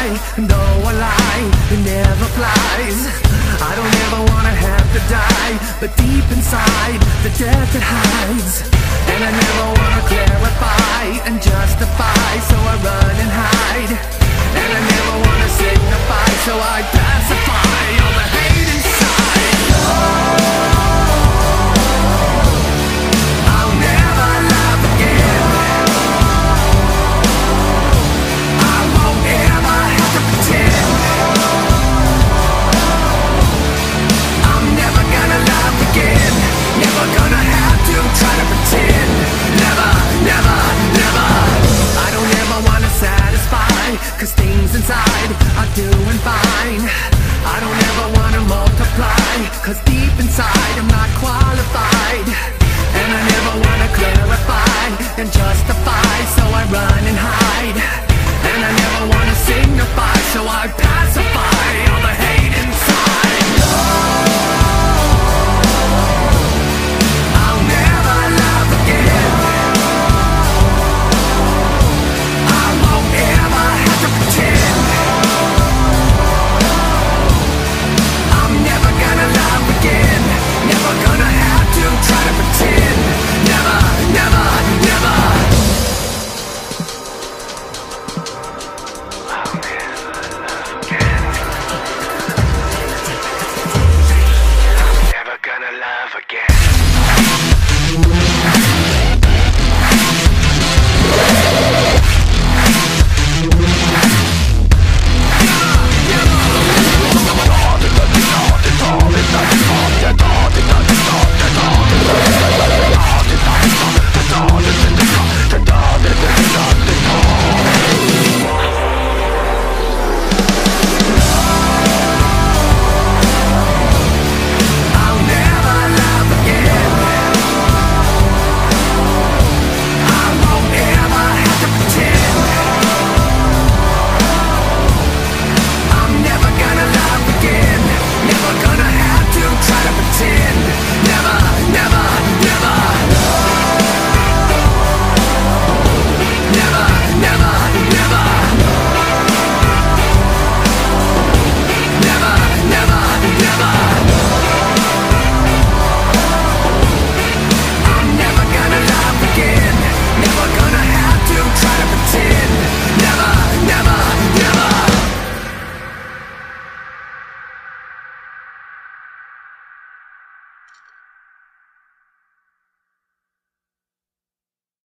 lie, no I lie, it never flies. I don't ever wanna have to die But deep inside, the death it hides. And I never wanna clarify and justify So I run and hide. And I never wanna say no I'm not qualified. And I never wanna clarify and justify. So I run and hide.